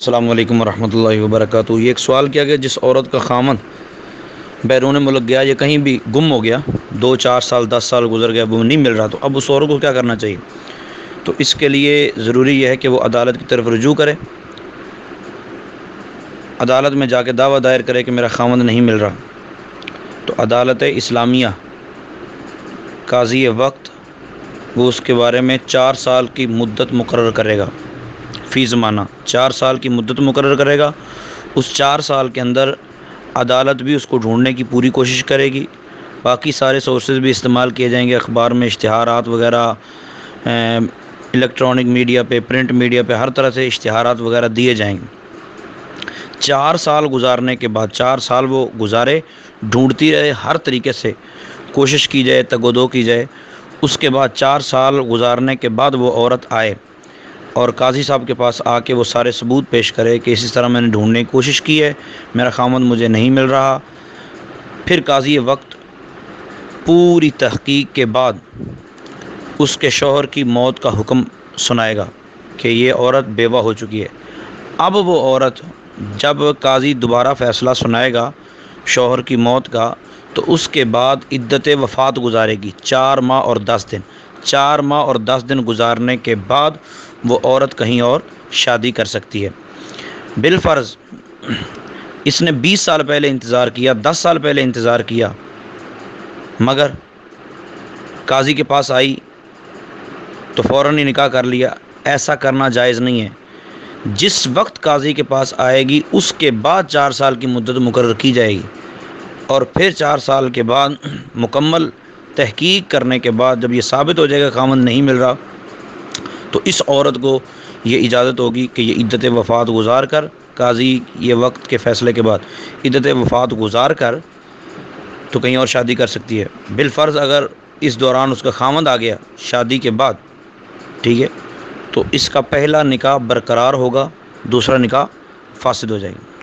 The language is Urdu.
السلام علیکم ورحمۃ اللہ وبرکاتہ۔ یہ ایک سوال کیا گیا، جس عورت کا خامن بیرون ملک گیا یا کہیں بھی گم ہو گیا، دو چار سال، دس سال گزر گیا، وہ نہیں مل رہا، تو اب اس عورت کو کیا کرنا چاہیے؟ تو اس کے لیے ضروری یہ ہے کہ وہ عدالت کی طرف رجوع کرے۔ عدالت میں جا کے دعویٰ دائر کرے کہ میرا خامند نہیں مل رہا۔ تو عدالت اسلامیہ قاضی وقت، وہ اس کے بارے میں چار سال کی مدت مقرر کرے گا۔ فی زمانہ چار سال کی مدت مقرر کرے گا۔ اس چار سال کے اندر عدالت بھی اس کو ڈھونڈنے کی پوری کوشش کرے گی۔ باقی سارے سورسز بھی استعمال کیے جائیں گے، اخبار میں اشتہارات وغیرہ الیکٹرانک میڈیا پہ پرنٹ میڈیا پہ، ہر طرح سے اشتہارات وغیرہ دیے جائیں گے۔ چار سال گزارنے کے بعد، چار سال وہ گزارے، ڈھونڈتی رہے، ہر طریقے سے کوشش کی جائے، تگ و دو کی جائے۔ اس کے بعد چار سال گزارنے کے بعد وہ عورت آئے۔ اور قاضی صاحب کے پاس آ کے وہ سارے ثبوت پیش کرے کہ اسی طرح میں نے ڈھونڈنے کی کوشش کی ہے، میرا خامد مجھے نہیں مل رہا۔ پھر قاضی وقت پوری تحقیق کے بعد اس کے شوہر کی موت کا حکم سنائے گا کہ یہ عورت بیوہ ہو چکی ہے۔ اب وہ عورت جب قاضی دوبارہ فیصلہ سنائے گا شوہر کی موت کا، تو اس کے بعد عدت وفات گزارے گی۔ چار ماہ اور دس دن۔ چار ماہ اور دس دن گزارنے کے بعد وہ عورت کہیں اور شادی کر سکتی ہے۔ بالفرض، اس نے بیس سال پہلے انتظار کیا، دس سال پہلے انتظار کیا، مگر قاضی کے پاس آئی، تو فوراً ہی نکاح کر لیا۔ ایسا کرنا جائز نہیں ہے۔ جس وقت قاضی کے پاس آئے گی، اس کے بعد چار سال کی مدت مقرر کی جائے گی۔ اور پھر چار سال کے بعد مکمل تحقیق کرنے کے بعد جب یہ ثابت ہو جائے گا خامن نہیں مل رہا تو اس عورت کو یہ اجازت ہوگی کہ یہ عدت وفات گزار کر، قاضی یہ وقت کے فیصلے کے بعد عدت وفات گزار کر تو کہیں اور شادی کر سکتی ہے۔ بالفرض اگر اس دوران اس کا خامند آ گیا شادی کے بعد، ٹھیک ہے، تو اس کا پہلا نکاح برقرار ہوگا، دوسرا نکاح فاسد ہو جائے گا۔